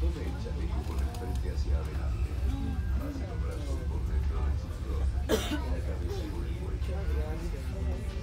Tome el chaleco con el frente hacia adelante. Pase los brazos por dentro del cinturón. La cabeza por el cuello.